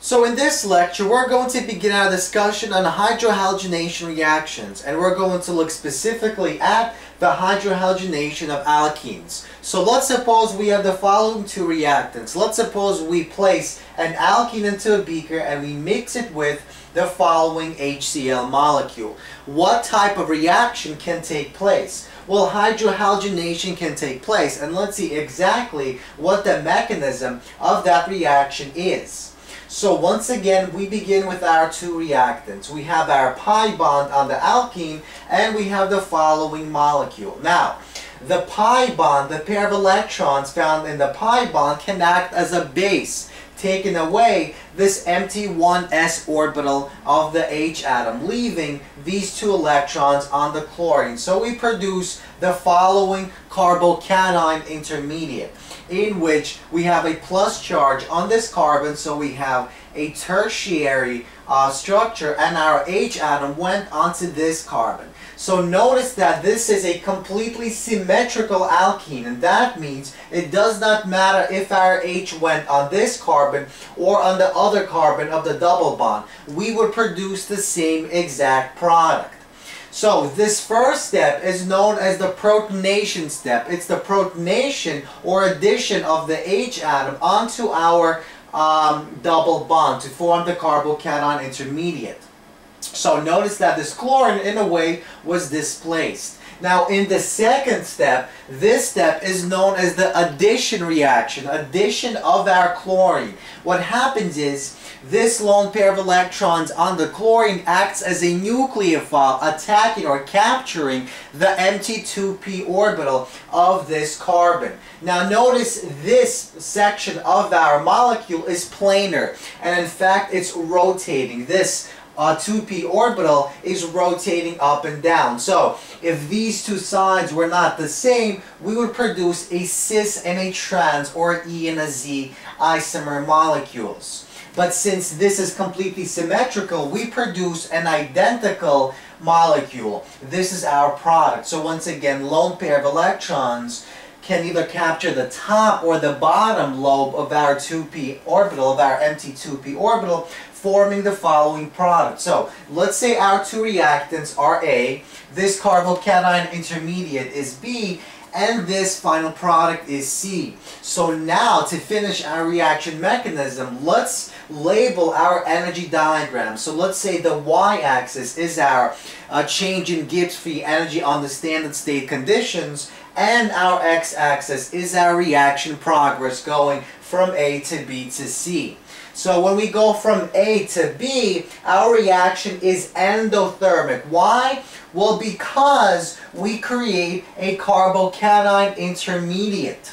So in this lecture, we're going to begin our discussion on hydrohalogenation reactions, and we're going to look specifically at the hydrohalogenation of alkenes. So let's suppose we have the following two reactants. Let's suppose we place an alkene into a beaker and we mix it with the following HCl molecule. What type of reaction can take place? Well, hydrohalogenation can take place, and let's see exactly what the mechanism of that reaction is. So once again, we begin with our two reactants. We have our pi bond on the alkene, and we have the following molecule. Now, the pi bond, the pair of electrons found in the pi bond, can act as a base taking away this empty 1s orbital of the H atom, leaving these two electrons on the chlorine. So we produce the following carbocation intermediate, in which we have a plus charge on this carbon, so we have a tertiary uh, structure, and our H atom went onto this carbon. So notice that this is a completely symmetrical alkene and that means it does not matter if our H went on this carbon or on the other carbon of the double bond. We would produce the same exact product. So this first step is known as the protonation step. It's the protonation or addition of the H atom onto our um, double bond to form the carbocation intermediate. So notice that this chlorine, in a way, was displaced. Now, in the second step, this step is known as the addition reaction, addition of our chlorine. What happens is, this lone pair of electrons on the chlorine acts as a nucleophile, attacking or capturing the empty 2p orbital of this carbon. Now notice this section of our molecule is planar, and in fact it's rotating. This uh, 2p orbital is rotating up and down. So if these two sides were not the same, we would produce a cis and a trans or E and a Z isomer molecules. But since this is completely symmetrical, we produce an identical molecule. This is our product. So once again, lone pair of electrons can either capture the top or the bottom lobe of our 2p orbital, of our empty 2p orbital, forming the following product. So let's say our two reactants are A, this carbocation intermediate is B, and this final product is C. So now to finish our reaction mechanism, let's label our energy diagram. So let's say the y-axis is our uh, change in Gibbs free energy on the standard state conditions and our x-axis is our reaction progress going from A to B to C. So when we go from A to B, our reaction is endothermic. Why? Well, because we create a carbocation intermediate.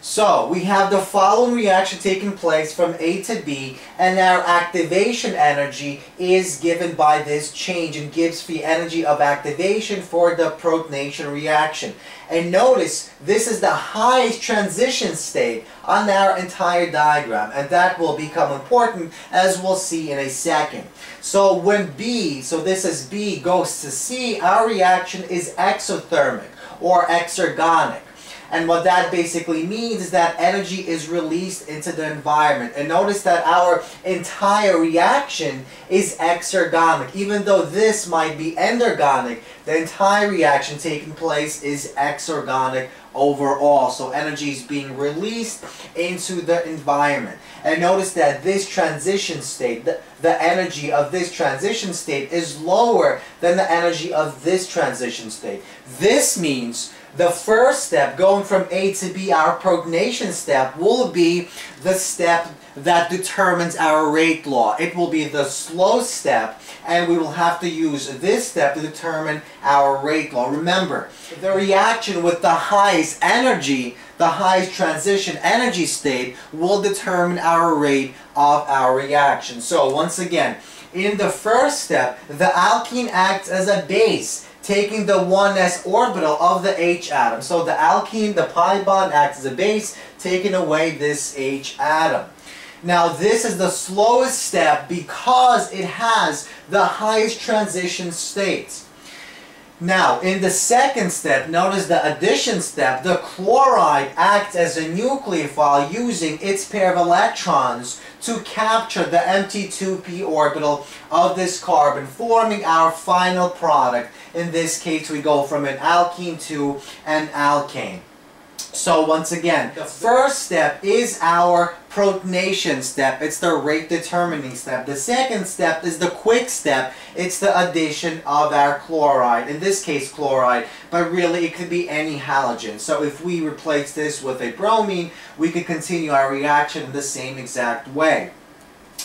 So we have the following reaction taking place from A to B and our activation energy is given by this change in Gibbs the energy of activation for the protonation reaction. And notice this is the highest transition state on our entire diagram and that will become important as we'll see in a second. So when B, so this is B, goes to C, our reaction is exothermic or exergonic. And what that basically means is that energy is released into the environment. And notice that our entire reaction is exergonic. Even though this might be endergonic, the entire reaction taking place is exergonic overall. So energy is being released into the environment. And notice that this transition state, the, the energy of this transition state is lower than the energy of this transition state. This means the first step, going from A to B, our protonation step, will be the step that determines our rate law. It will be the slow step, and we will have to use this step to determine our rate law. Remember, the reaction with the highest energy, the highest transition energy state, will determine our rate of our reaction. So once again, in the first step, the alkene acts as a base taking the 1s orbital of the H atom. So the alkene, the pi bond acts as a base, taking away this H atom. Now this is the slowest step because it has the highest transition states. Now, in the second step, notice the addition step, the chloride acts as a nucleophile using its pair of electrons to capture the empty 2p orbital of this carbon, forming our final product. In this case, we go from an alkene to an alkane. So once again, the first step is our protonation step. It's the rate determining step. The second step is the quick step. It's the addition of our chloride. In this case, chloride, but really it could be any halogen. So if we replace this with a bromine, we could continue our reaction in the same exact way.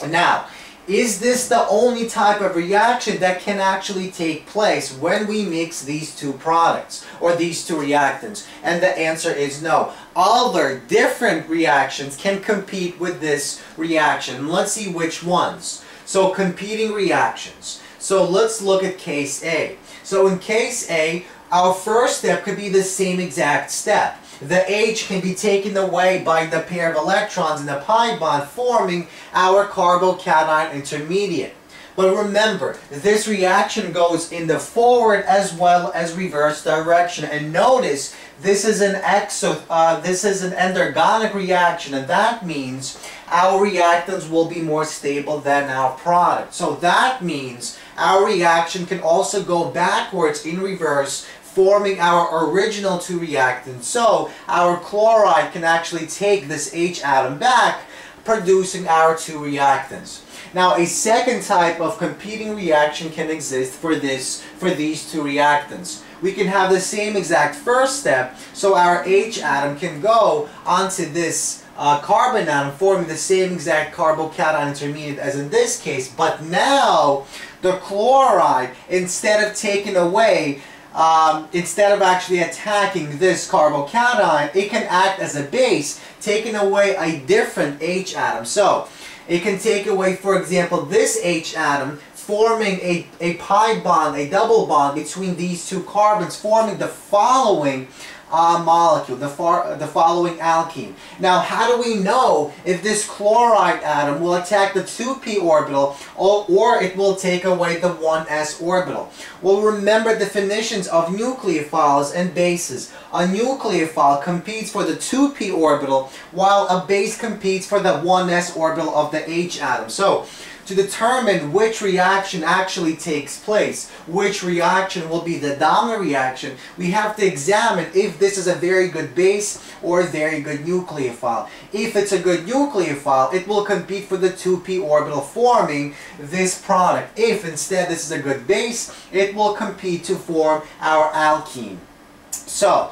Now, is this the only type of reaction that can actually take place when we mix these two products or these two reactants? And the answer is no. Other different reactions can compete with this reaction. Let's see which ones. So competing reactions. So let's look at case A. So in case A, our first step could be the same exact step the H can be taken away by the pair of electrons in the pi bond forming our carbocation intermediate. But remember, this reaction goes in the forward as well as reverse direction. And notice, this is an exo, uh, this is an endergonic reaction, and that means our reactants will be more stable than our product. So that means our reaction can also go backwards in reverse forming our original two reactants. So our chloride can actually take this H atom back, producing our two reactants. Now a second type of competing reaction can exist for this for these two reactants. We can have the same exact first step, so our H atom can go onto this uh, carbon atom forming the same exact carbocation intermediate as in this case, but now the chloride, instead of taking away um, instead of actually attacking this carbocation, it can act as a base, taking away a different H atom. So, it can take away, for example, this H atom, forming a, a pi bond, a double bond between these two carbons, forming the following uh, molecule, the, far, the following alkene. Now, how do we know if this chloride atom will attack the 2p orbital or, or it will take away the 1s orbital? Well, remember definitions of nucleophiles and bases. A nucleophile competes for the 2p orbital while a base competes for the 1s orbital of the H atom. So, to determine which reaction actually takes place, which reaction will be the dominant reaction, we have to examine if this is a very good base or a very good nucleophile. If it's a good nucleophile, it will compete for the 2p orbital forming this product. If instead this is a good base, it will compete to form our alkene. So,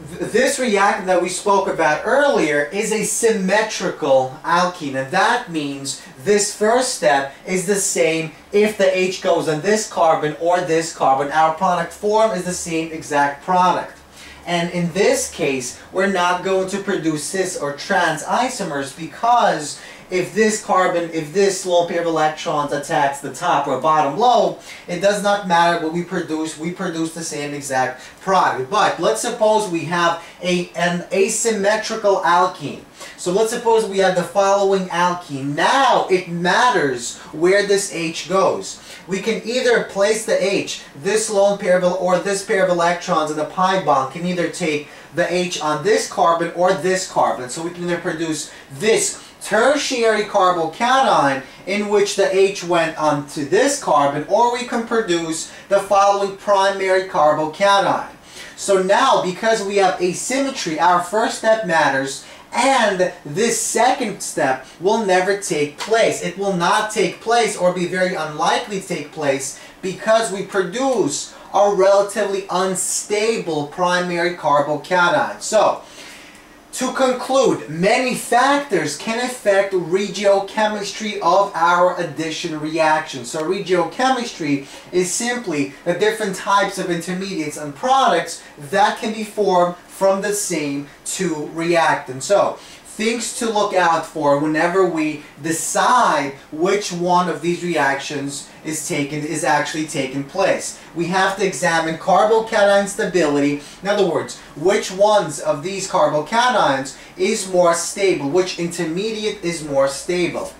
this reactant that we spoke about earlier is a symmetrical alkene and that means this first step is the same if the H goes on this carbon or this carbon. Our product form is the same exact product. And in this case we're not going to produce cis or trans isomers because if this carbon, if this lone pair of electrons attacks the top or bottom lobe, it does not matter what we produce, we produce the same exact product. But let's suppose we have a, an asymmetrical alkene. So let's suppose we have the following alkene. Now it matters where this H goes. We can either place the H, this lone pair of, or this pair of electrons in the pi bond can either take the H on this carbon or this carbon. So we can either produce this tertiary carbocation in which the H went onto this carbon or we can produce the following primary carbocation. So now because we have asymmetry our first step matters and this second step will never take place. It will not take place or be very unlikely to take place because we produce a relatively unstable primary carbocation. So to conclude, many factors can affect regiochemistry of our addition reaction. So regiochemistry is simply the different types of intermediates and products that can be formed from the same two reactants. So things to look out for whenever we decide which one of these reactions is taken is actually taking place. We have to examine carbocation stability. In other words, which ones of these carbocations is more stable, which intermediate is more stable.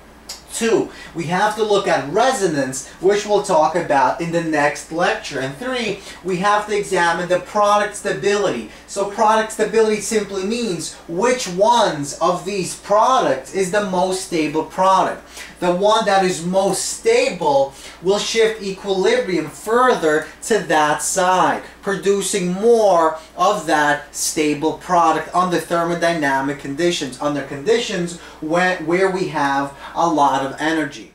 Two, we have to look at resonance, which we'll talk about in the next lecture. And three, we have to examine the product stability. So product stability simply means which ones of these products is the most stable product. The one that is most stable will shift equilibrium further to that side, producing more of that stable product under thermodynamic conditions, under conditions where, where we have a lot of energy.